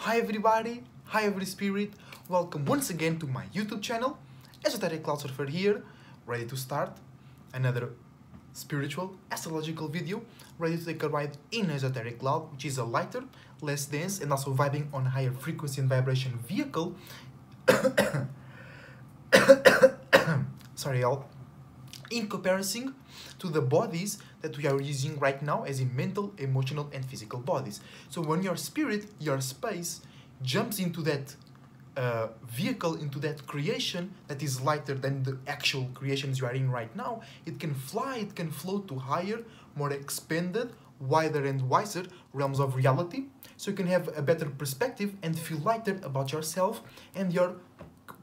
Hi everybody, hi every spirit, welcome once again to my YouTube channel. Esoteric Cloud Surfer here, ready to start another spiritual astrological video, ready to take a ride in Esoteric Cloud, which is a lighter, less dense, and also vibing on higher frequency and vibration vehicle. Sorry, y'all. In comparison to the bodies that we are using right now, as in mental, emotional, and physical bodies. So when your spirit, your space, jumps into that uh, vehicle, into that creation that is lighter than the actual creations you are in right now, it can fly, it can float to higher, more expanded, wider and wiser realms of reality. So you can have a better perspective and feel lighter about yourself and your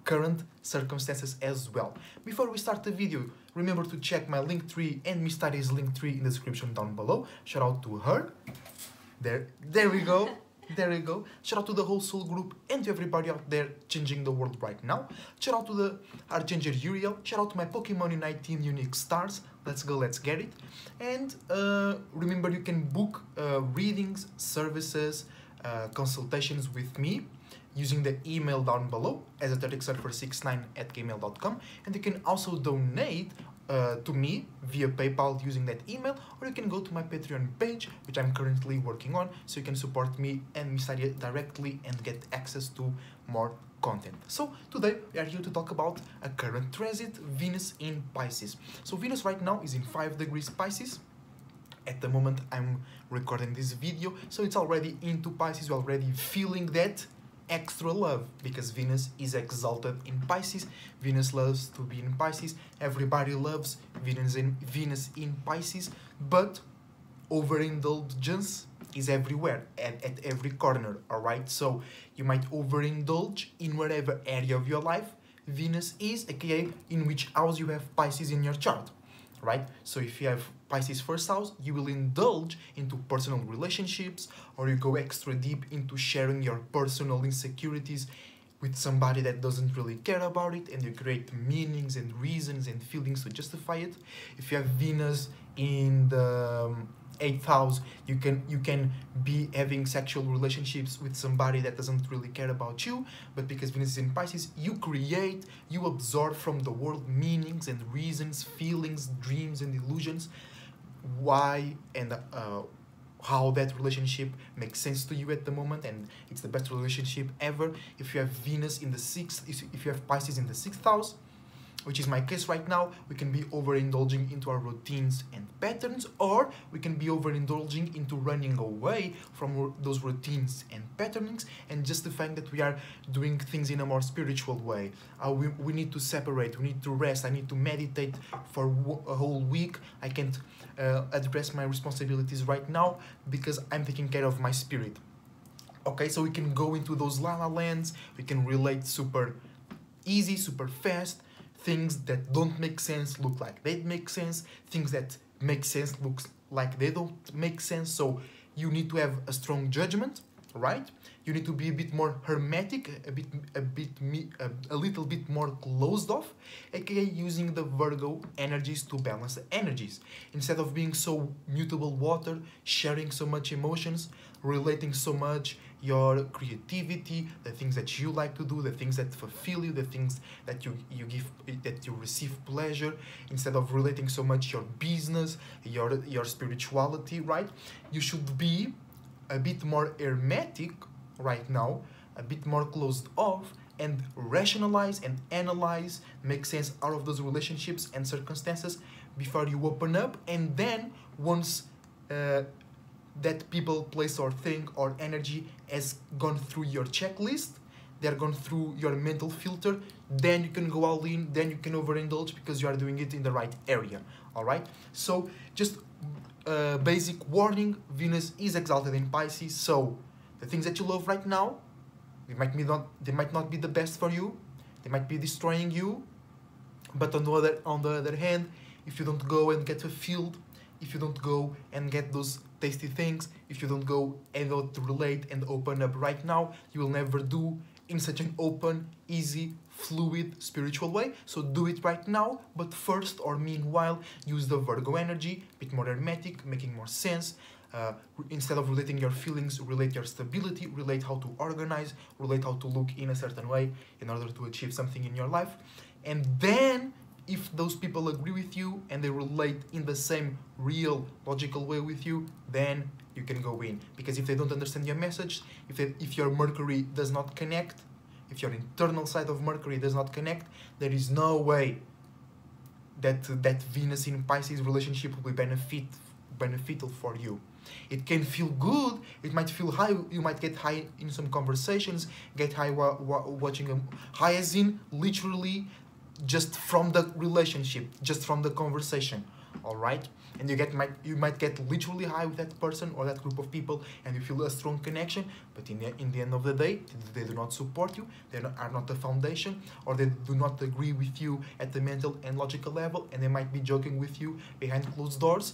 current circumstances as well. Before we start the video, remember to check my link tree and Miss Mystaria's link tree in the description down below. Shout out to her. There, there we go. There we go. Shout out to the whole soul group and to everybody out there changing the world right now. Shout out to the Archangel Uriel. Shout out to my Pokemon Unite team Unique Stars. Let's go, let's get it. And uh, remember, you can book uh, readings, services, uh, consultations with me using the email down below, esotericsurfer69 at gmail.com. And you can also donate uh, to me via PayPal using that email, or you can go to my Patreon page, which I'm currently working on, so you can support me and Mysteria directly and get access to more content. So today we are here to talk about a current transit, Venus in Pisces. So Venus right now is in 5 degrees Pisces. At the moment I'm recording this video, so it's already into Pisces, you're already feeling that extra love because Venus is exalted in Pisces. Venus loves to be in Pisces. Everybody loves Venus in Venus in Pisces, but overindulgence is everywhere at, at every corner. All right, so you might overindulge in whatever area of your life Venus is, aka in which house you have Pisces in your chart right? So if you have Pisces first house, you will indulge into personal relationships or you go extra deep into sharing your personal insecurities with somebody that doesn't really care about it and you create meanings and reasons and feelings to justify it. If you have Venus in the um, house you can you can be having sexual relationships with somebody that doesn't really care about you but because venus is in pisces you create you absorb from the world meanings and reasons feelings dreams and illusions. Why and uh, how that relationship makes sense to you at the moment and it's the best relationship ever. If you have venus in the sixth if you have pisces in the sixth house which is my case right now, we can be overindulging into our routines and patterns, or we can be overindulging into running away from those routines and patterns and justifying that we are doing things in a more spiritual way. Uh, we, we need to separate, we need to rest, I need to meditate for a whole week. I can't uh, address my responsibilities right now because I'm taking care of my spirit. Okay, so we can go into those la la lands, we can relate super easy, super fast, things that don't make sense look like they make sense. Things that make sense looks like they don't make sense. So you need to have a strong judgment right? You need to be a bit more hermetic a bit a bit a, a little bit more closed off aka using the virgo energies to balance the energies. Instead of being so mutable water sharing so much emotions relating so much your creativity, the things that you like to do, the things that fulfill you, the things that you, you give that you receive pleasure, instead of relating so much your business, your your spirituality, right? You should be a bit more hermetic right now, a bit more closed off and rationalize and analyze, make sense out of those relationships and circumstances before you open up and then once uh, that people, place, or thing or energy has gone through your checklist, they're gone through your mental filter, then you can go all in, then you can overindulge because you are doing it in the right area. All right. So just uh, basic warning: Venus is exalted in Pisces, so the things that you love right now, they might be not they might not be the best for you. They might be destroying you. But on the other on the other hand, if you don't go and get fulfilled, if you don't go and get those tasty things, if you don't go and don't relate and open up right now, you will never do in such an open, easy, fluid, spiritual way. So do it right now, but first or meanwhile, use the Virgo energy, a bit more hermetic, making more sense, uh, instead of relating your feelings relate your stability relate how to organize relate how to look in a certain way in order to achieve something in your life. And then if those people agree with you and they relate in the same real logical way with you then you can go in. Because if they don't understand your message if they, if your mercury does not connect if your internal side of mercury does not connect there is no way that that venus in pisces relationship will be benefit beneficial for you. It can feel good it might feel high you might get high in some conversations get high wa- watching them high as in literally just from the relationship just from the conversation all right? And you get might you might get literally high with that person or that group of people and you feel a strong connection but in the in the end of the day they do not support you they are not the foundation or they do not agree with you at the mental and logical level and they might be joking with you behind closed doors.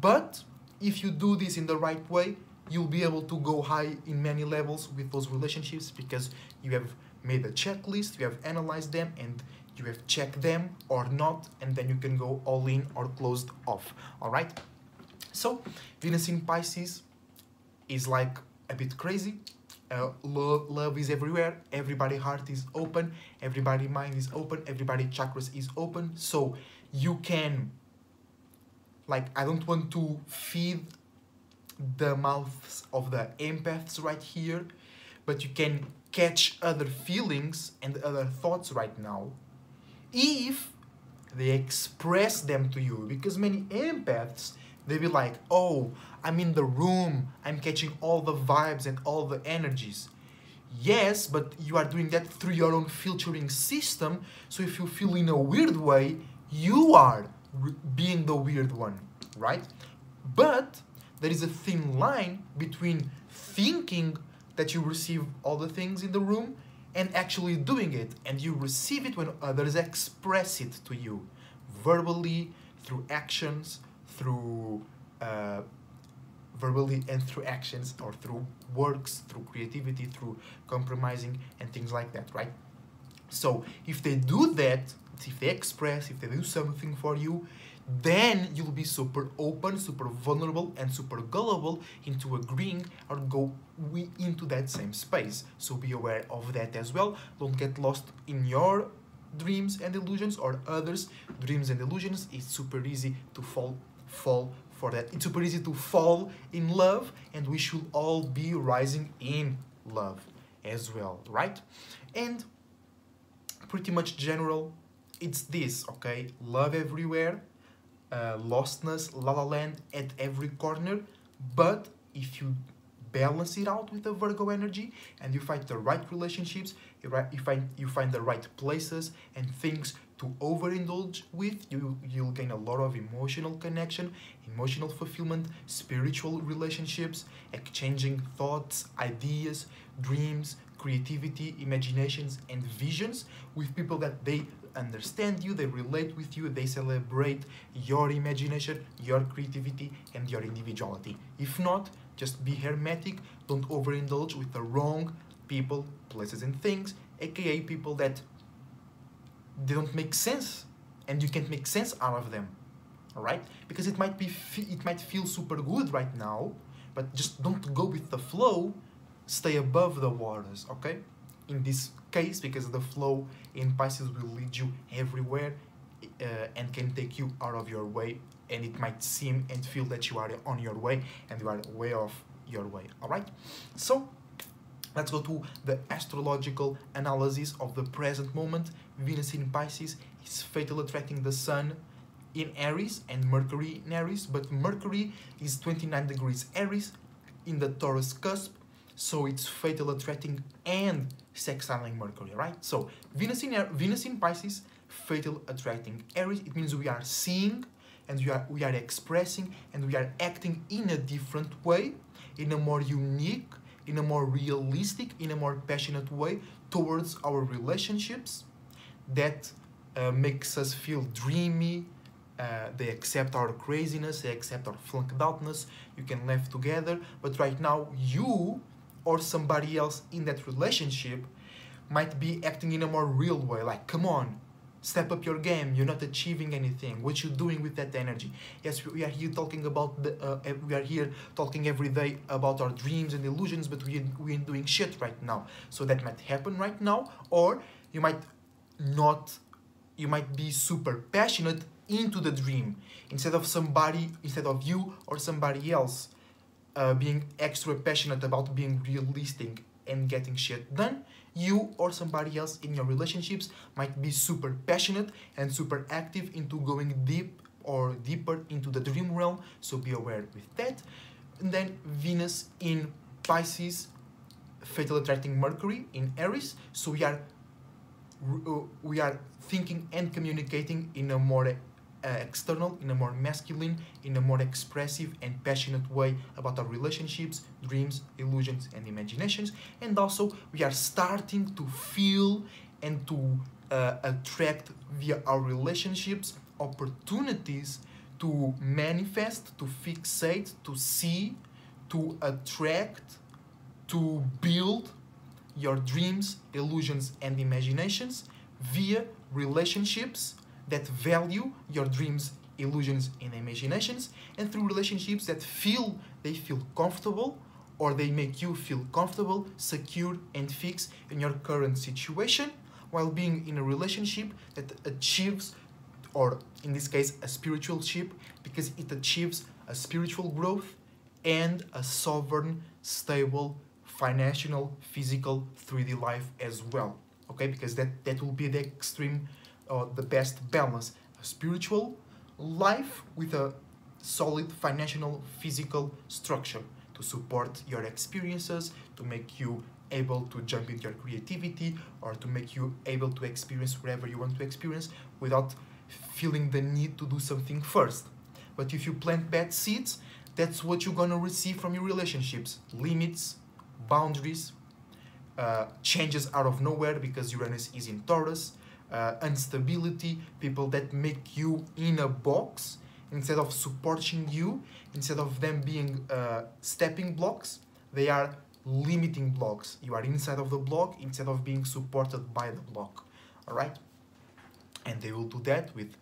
But if you do this in the right way you'll be able to go high in many levels with those relationships because you have made a checklist you have analyzed them and you have checked them or not and then you can go all in or closed off all right? So venus in pisces is like a bit crazy. Uh, love, love is everywhere. Everybody heart is open. Everybody mind is open. Everybody chakras is open. So you can like i don't want to feed the mouths of the empaths right here but you can catch other feelings and other thoughts right now if they express them to you because many empaths they be like oh i'm in the room i'm catching all the vibes and all the energies. Yes but you are doing that through your own filtering system so if you feel in a weird way you are being the weird one right? But there is a thin line between thinking that you receive all the things in the room and actually doing it and you receive it when others express it to you verbally through actions through uh, verbally and through actions or through works through creativity through compromising and things like that right? So if they do that if they express if they do something for you then you'll be super open, super vulnerable, and super gullible into agreeing or go into that same space. So be aware of that as well. Don't get lost in your dreams and illusions or others' dreams and illusions. It's super easy to fall fall for that. It's super easy to fall in love, and we should all be rising in love as well, right? And pretty much general, it's this, okay? Love everywhere uh, lostness, la la land at every corner. But if you balance it out with the Virgo energy and you find the right relationships, you, find you find the right places and things to overindulge with, you you'll gain a lot of emotional connection, emotional fulfillment, spiritual relationships, exchanging thoughts, ideas, dreams, creativity, imaginations, and visions with people that they understand you, they relate with you, they celebrate your imagination, your creativity, and your individuality. If not, just be hermetic, don't overindulge with the wrong people, places, and things, aka people that they don't make sense and you can't make sense out of them. Alright? Because it might be it might feel super good right now, but just don't go with the flow, stay above the waters, okay? In this case because the flow in Pisces will lead you everywhere uh, and can take you out of your way and it might seem and feel that you are on your way and you are way off your way all right so let's go to the astrological analysis of the present moment. Venus in pisces is fatal attracting the sun in aries and mercury in aries but mercury is 29 degrees aries in the taurus cusp so it's fatal attracting and sextiling Mercury, right? So Venus in Venus in Pisces, fatal attracting Aries. It means we are seeing and we are we are expressing and we are acting in a different way, in a more unique, in a more realistic, in a more passionate way towards our relationships that uh, makes us feel dreamy. Uh, they accept our craziness, they accept our flunked outness. You can laugh together, but right now you or somebody else in that relationship might be acting in a more real way like come on step up your game you're not achieving anything. What you're doing with that energy? Yes we are here talking about the uh, we are here talking every day about our dreams and illusions but we we ain't doing shit right now. So that might happen right now or you might not you might be super passionate into the dream instead of somebody instead of you or somebody else uh, being extra passionate about being realistic and getting shit done you or somebody else in your relationships might be super passionate and super active into going deep or deeper into the dream realm so be aware with that. And then venus in pisces fatal attracting mercury in aries so we are uh, we are thinking and communicating in a more uh, external, in a more masculine, in a more expressive and passionate way about our relationships, dreams, illusions, and imaginations. And also, we are starting to feel and to uh, attract via our relationships opportunities to manifest, to fixate, to see, to attract, to build your dreams, illusions, and imaginations via relationships that value your dreams, illusions, and imaginations, and through relationships that feel they feel comfortable or they make you feel comfortable, secure, and fixed in your current situation while being in a relationship that achieves, or in this case, a spiritual ship, because it achieves a spiritual growth and a sovereign, stable, financial, physical 3D life as well. Okay, because that, that will be the extreme or the best balance a spiritual life with a solid financial physical structure to support your experiences to make you able to jump into your creativity or to make you able to experience whatever you want to experience without feeling the need to do something first. But if you plant bad seeds that's what you're gonna receive from your relationships. Limits boundaries uh, changes out of nowhere because uranus is in taurus uh, instability, people that make you in a box instead of supporting you, instead of them being uh, stepping blocks, they are limiting blocks. You are inside of the block instead of being supported by the block. All right? And they will do that with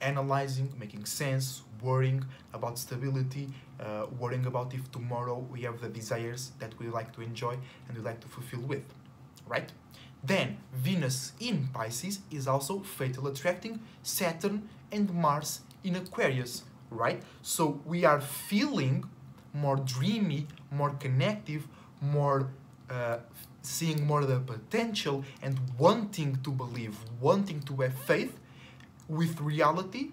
analyzing, making sense, worrying about stability, uh, worrying about if tomorrow we have the desires that we like to enjoy and we like to fulfill with, right? Then Venus in Pisces is also fatal attracting Saturn and Mars in Aquarius, right? So we are feeling more dreamy, more connective, more uh, seeing more the potential and wanting to believe, wanting to have faith with reality,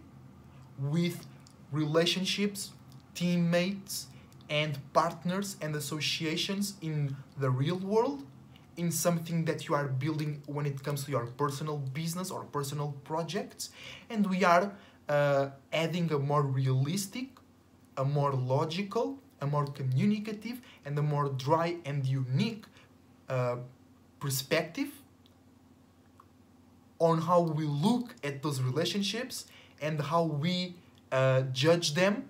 with relationships, teammates, and partners and associations in the real world in something that you are building when it comes to your personal business or personal projects and we are uh, adding a more realistic a more logical a more communicative and a more dry and unique uh, perspective on how we look at those relationships and how we uh, judge them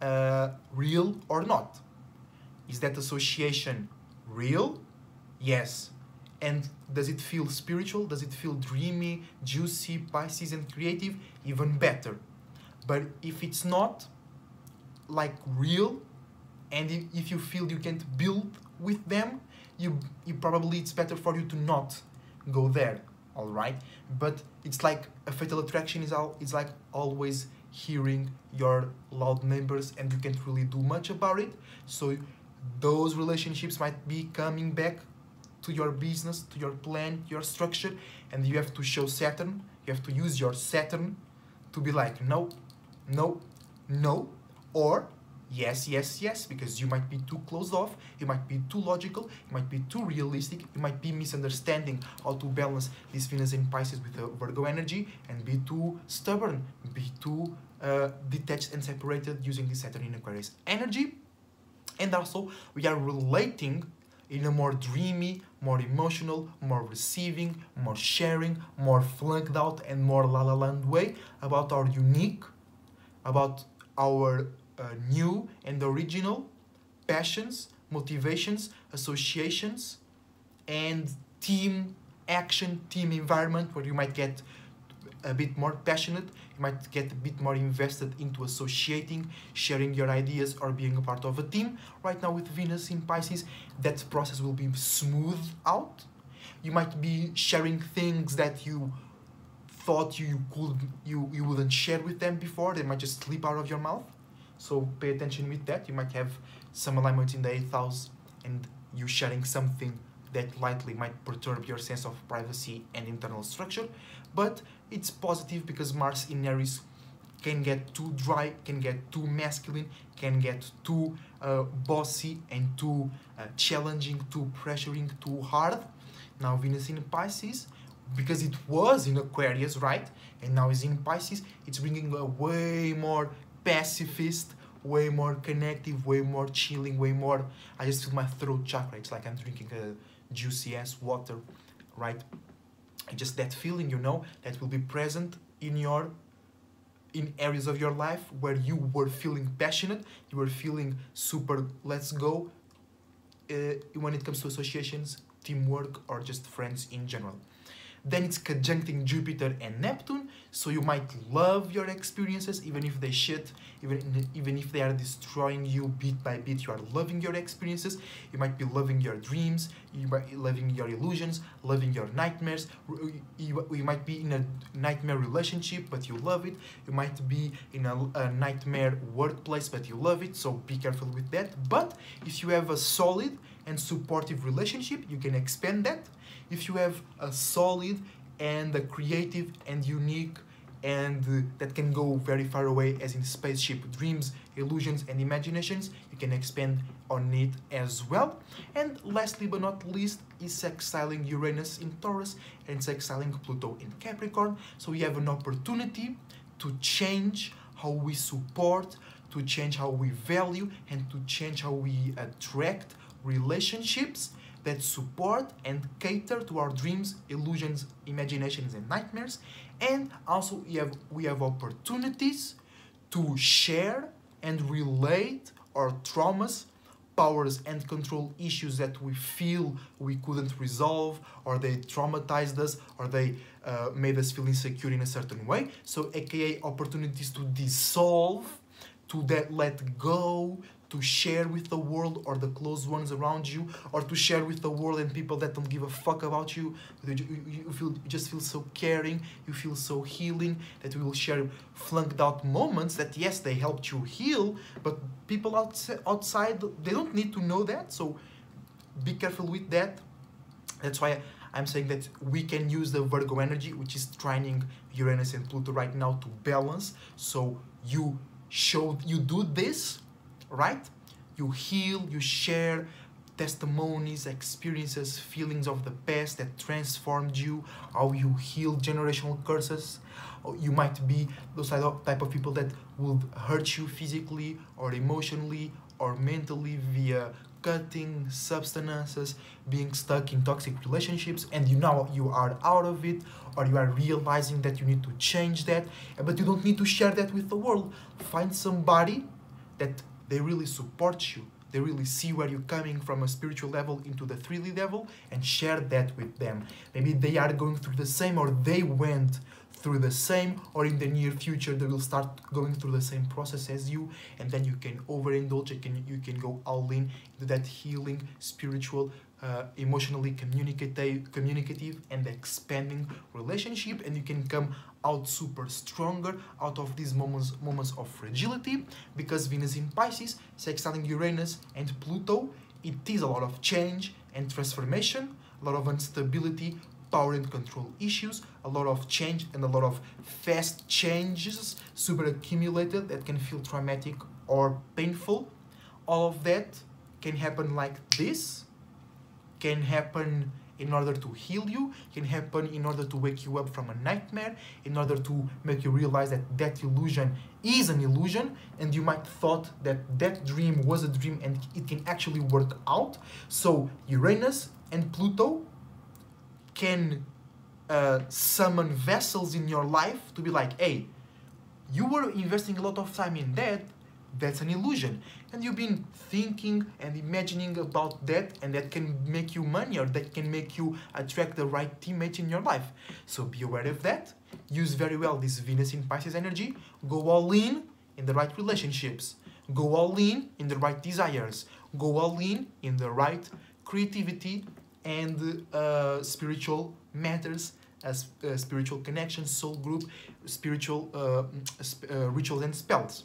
uh, real or not. Is that association real Yes. And does it feel spiritual? Does it feel dreamy, juicy, Pisces, and creative? Even better. But if it's not like real, and if you feel you can't build with them, you, you probably it's better for you to not go there. All right. But it's like a fatal attraction is all is like always hearing your loud neighbors, and you can't really do much about it. So those relationships might be coming back to your business, to your plan, your structure, and you have to show Saturn, you have to use your Saturn to be like, no, no, no, or yes, yes, yes, because you might be too closed off, you might be too logical, you might be too realistic, you might be misunderstanding how to balance this Venus in Pisces with the Virgo energy and be too stubborn, be too uh, detached and separated using the Saturn in Aquarius energy. And also, we are relating in a more dreamy, more emotional, more receiving, more sharing, more flanked out, and more la la land way about our unique, about our uh, new and original passions, motivations, associations, and team action, team environment where you might get a bit more passionate, you might get a bit more invested into associating, sharing your ideas, or being a part of a team. Right now, with Venus in Pisces, that process will be smoothed out. You might be sharing things that you thought you could you, you wouldn't share with them before they might just slip out of your mouth so pay attention with that you might have some alignment in the eighth house and you sharing something that likely might perturb your sense of privacy and internal structure but it's positive because mars in aries can get too dry can get too masculine can get too uh, bossy and too uh, challenging too pressuring too hard now venus in pisces because it was in Aquarius, right? And now it's in Pisces, it's bringing a way more pacifist, way more connective, way more chilling, way more. I just feel my throat chakra. It's like I'm drinking a juicy ass water, right? Just that feeling, you know, that will be present in your in areas of your life where you were feeling passionate, you were feeling super let's go uh, when it comes to associations, teamwork, or just friends in general then it's conjuncting Jupiter and Neptune, so you might love your experiences even if they shit, even, even if they are destroying you bit by bit, you are loving your experiences, you might be loving your dreams, you might be loving your illusions, loving your nightmares, you, you might be in a nightmare relationship but you love it, you might be in a, a nightmare workplace but you love it, so be careful with that, but if you have a solid and supportive relationship, you can expand that, if you have a solid and a creative and unique and uh, that can go very far away as in spaceship dreams illusions and imaginations you can expand on it as well. And lastly but not least is sextiling uranus in taurus and sextiling pluto in capricorn. So we have an opportunity to change how we support to change how we value and to change how we attract relationships that support and cater to our dreams, illusions, imaginations, and nightmares. And also, we have, we have opportunities to share and relate our traumas, powers, and control issues that we feel we couldn't resolve, or they traumatized us, or they uh, made us feel insecure in a certain way. So, aka opportunities to dissolve, to let go, to share with the world or the close ones around you or to share with the world and people that don't give a fuck about you you, feel you just feel so caring you feel so healing that we will share flunked out moments that yes they helped you heal but people outside outside they don't need to know that so be careful with that that's why I'm saying that we can use the Virgo energy, which is trining Uranus and Pluto right now to balance. So you show you do this right? You heal, you share testimonies, experiences, feelings of the past that transformed you, how you heal generational curses. Oh, you might be those type of people that will hurt you physically or emotionally or mentally via cutting substances, being stuck in toxic relationships, and you know you are out of it, or you are realizing that you need to change that, but you don't need to share that with the world. Find somebody that they really support you they really see where you're coming from a spiritual level into the 3D level and share that with them. Maybe they are going through the same or they went through the same or in the near future they will start going through the same process as you and then you can overindulge you can you can go all in into that healing spiritual uh, emotionally communicative communicative and expanding relationship and you can come out super stronger out of these moments moments of fragility because Venus in Pisces, sextiling Uranus and Pluto, it is a lot of change and transformation, a lot of instability, power and control issues, a lot of change and a lot of fast changes super accumulated that can feel traumatic or painful. All of that can happen like this, can happen in order to heal you, can happen in order to wake you up from a nightmare, in order to make you realize that that illusion is an illusion, and you might thought that that dream was a dream and it can actually work out. So Uranus and Pluto can uh, summon vessels in your life to be like, hey, you were investing a lot of time in that, that's an illusion and you've been thinking and imagining about that and that can make you money or that can make you attract the right teammate in your life so be aware of that use very well this Venus in Pisces energy. Go all in in the right relationships. Go all in in the right desires. Go all in in the right creativity and uh, spiritual matters as uh, spiritual connections, soul group, spiritual uh, sp- uh, rituals and spells.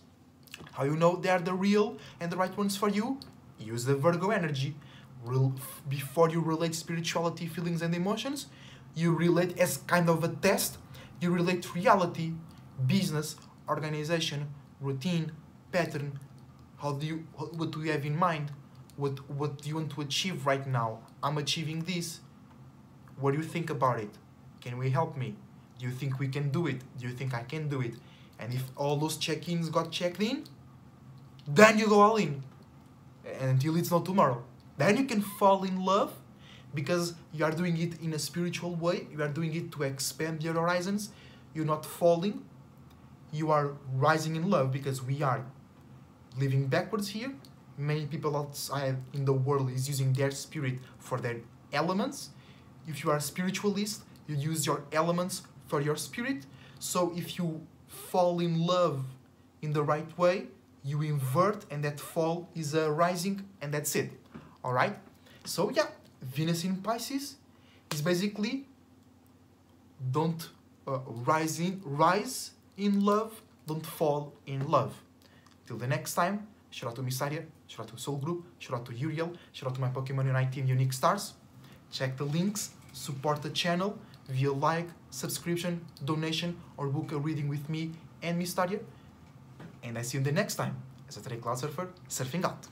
How you know they are the real and the right ones for you? Use the Virgo energy. Rel- before you relate spirituality, feelings, and emotions, you relate as kind of a test. You relate reality, business, organization, routine, pattern. How do you? What do you have in mind? What What do you want to achieve right now? I'm achieving this. What do you think about it? Can we help me? Do you think we can do it? Do you think I can do it? And if all those check-ins got checked in, then you go all in until it's not tomorrow. Then you can fall in love because you are doing it in a spiritual way. You are doing it to expand your horizons. You're not falling. You are rising in love because we are living backwards here. Many people outside in the world is using their spirit for their elements. If you are a spiritualist, you use your elements for your spirit. So if you fall in love in the right way, you invert and that fall is a rising and that's it. All right? So yeah, Venus in Pisces is basically don't uh, rise in rise in love, don't fall in love. Till the next time, shout out to Missaria, shout out to Soul Group, shout out to Uriel, shout out to my Pokemon Unite team Unique Stars. Check the links, support the channel via like, subscription, donation, or book a reading with me and Miss Mysteria. And I see you in the next time Esoteric Cloud Surfer surfing out.